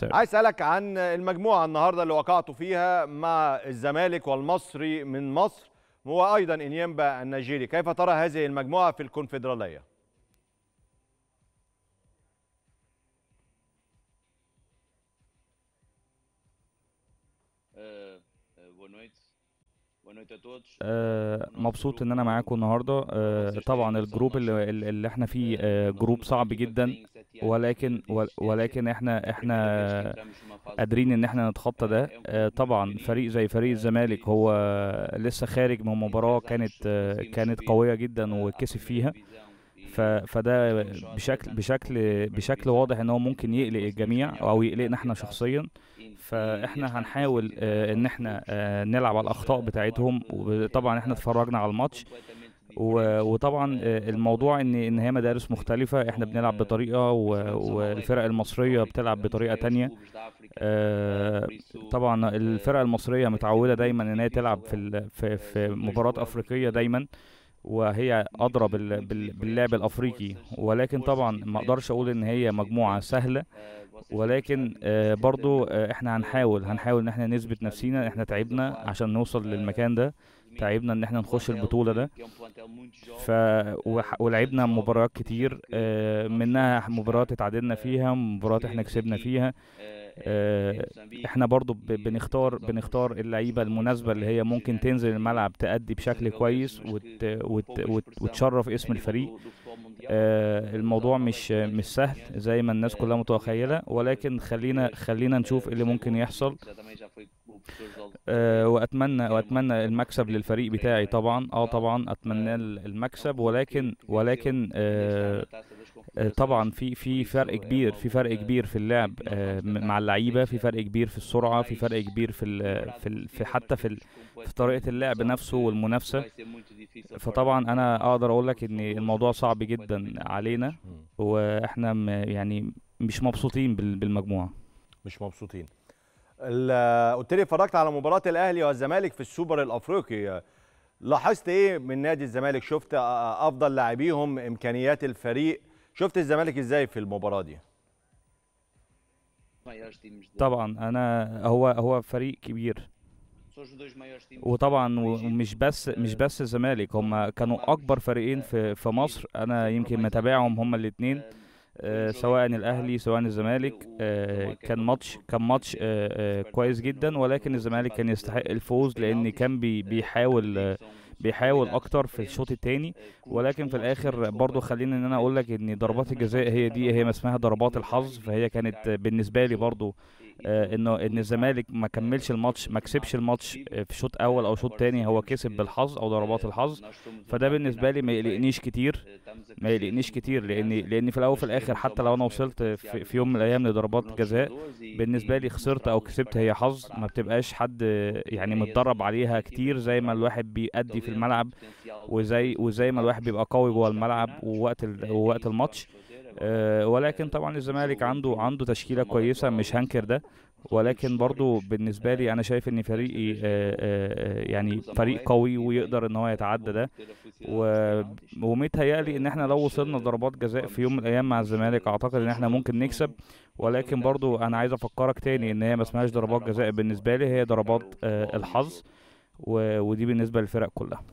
sir. عايز أسألك عن المجموعة النهارده اللي وقعتوا فيها مع الزمالك والمصري من مصر وأيضا إنيمبا النيجيري كيف ترى هذه المجموعة في الكونفدرالية. آه، مبسوط إن أنا معاكم النهارده آه، طبعا ال group اللي, اللي إحنا فيه آه، جروب صعب جدا ولكن ول- ولكن إحنا إحنا قادرين ان إحنا نتخطى ده. آه، طبعا فريق زي فريق الزمالك هو لسه خارج من مباراة كانت آه، كانت قوية جدا وكسب فيها. فده بشكل بشكل بشكل واضح إن هو ممكن يقلق الجميع أو يقلقنا إحنا شخصيا. فاحنا هنحاول إن إحنا آه، نلعب على الأخطاء بتاعتهم. وطبعا إحنا اتفرجنا على الماتش. وطبعا آه، الموضوع إن إن هي مدارس مختلفة إحنا بنلعب بطريقة والفرق المصرية بتلعب بطريقة تانية. آه، طبعا الفرق المصرية متعودة دايما إن هي تلعب في في مباراة أفريقية دايما وهي بال- باللعب الأفريقي. ولكن طبعا ما أقدرش أقول إن هي مجموعة سهلة. ولكن آه، برضو إحنا هنحاول هنحاول إن إحنا نثبت نفسينا إحنا تعبنا عشان نوصل للمكان ده. تعبنا إن إحنا نخش البطولة ده. ف ولعبنا مباريات كتير آه، منها مباريات اتعادلنا فيها مباريات إحنا كسبنا فيها. آه، إحنا برضو بنختار بنختار اللعيبة المناسبة اللي هي ممكن تنزل الملعب تأدي بشكل كويس وت وت وت وتشرف اسم الفريق. آه، الموضوع مش مش سهل زي ما الناس كلها متخيلة ولكن خلينا خلينا نشوف إيه اللي ممكن يحصل. آه، واتمنى وأتمنى المكسب للفريق بتاعي طبعا. آه طبعا أتمنى ال- المكسب ولكن ولكن آه آه، طبعا في في فرق كبير في فرق كبير في اللعب آه، م- مع اللعيبة في فرق كبير في السرعة في فرق كبير في ال في, ال في حتى في في طريقة اللعب نفسه والمنافسة. فطبعا أنا أقدر أقول لك إن الموضوع صعب جدا علينا وإحنا يعني مش مبسوطين بال- بالمجموعة. مش مبسوطين. قلت لي اتفرجت على مباراة الأهلي والزمالك في السوبر الأفريقي. لاحظت إيه من نادي الزمالك؟ شفت أفضل لاعبيهم إمكانيات الفريق. شفت الزمالك إزاي في المباراة دي؟ طبعا أنا هو هو فريق كبير. وطبعا ومش بس مش بس الزمالك هم كانوا أكبر فريقين في في مصر. أنا يمكن متابعهم هم الاثنين سواء الأهلي سواء الزمالك آه، كان ماتش كان ماتش آه، آه، كويس جدا ولكن الزمالك كان يستحق الفوز لأن كان بي بيحاول آه، بيحاول أكتر في الشوط الثاني ولكن في الآخر برضو خليني إن أنا أقول لك إن ضربات الجزاء هي دي هي ما اسمها ضربات الحظ. فهي كانت بالنسبة لي برضو آه، إنه إن الزمالك ما كملش الماتش ما كسبش الماتش آه، في شوط أول أو شوط تاني هو كسب بالحظ أو ضربات الحظ. فده بالنسبة لي ما يقلقنيش كتير ما يقلقنيش كتير. لأن لأن في الأول وفي الآخر حتى لو أنا وصلت في, في يوم من الأيام لضربات جزاء بالنسبة لي خسرت أو كسبت هي حظ. ما بتبقاش حد يعني متدرب عليها كتير زي ما الواحد بيأدي في الملعب وزي وزي ما الواحد بيبقى قوي جوه الملعب ووقت ووقت الماتش. آه، ولكن طبعا الزمالك عنده عنده تشكيلة كويسة مش هنكر ده. ولكن برضو بالنسبة لي أنا شايف إن فريقي آه، آه، يعني فريق قوي ويقدر إن هو يتعدى ده. ومتهيألي إن إحنا لو وصلنا ضربات جزاء في يوم من الأيام مع الزمالك أعتقد إن إحنا ممكن نكسب. ولكن برضو أنا عايز أفكرك تاني إن هي ما اسمهاش ضربات جزاء. بالنسبة لي هي ضربات الحظ. ودي بالنسبة للفرق كلها.